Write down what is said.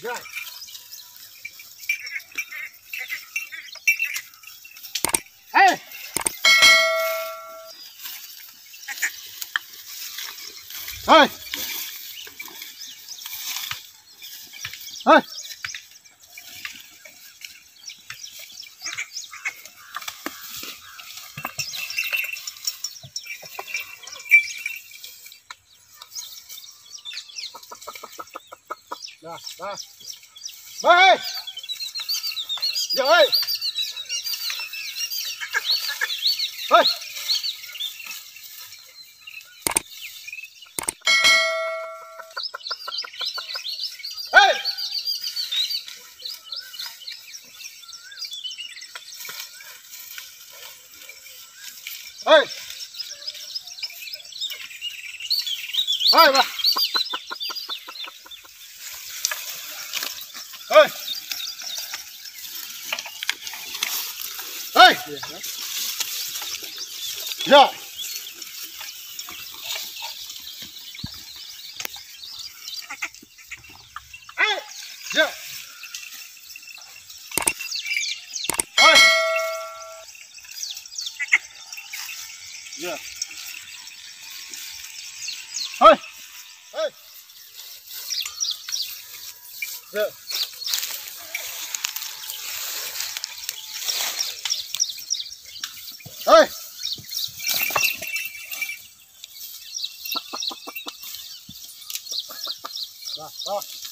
干。哎，哎，哎。来来，来！哎！哎！哎！哎！哎！哎！来！Hey! Yeah. Hey! Yeah. Hey! Hey! Yeah. Vai, vai.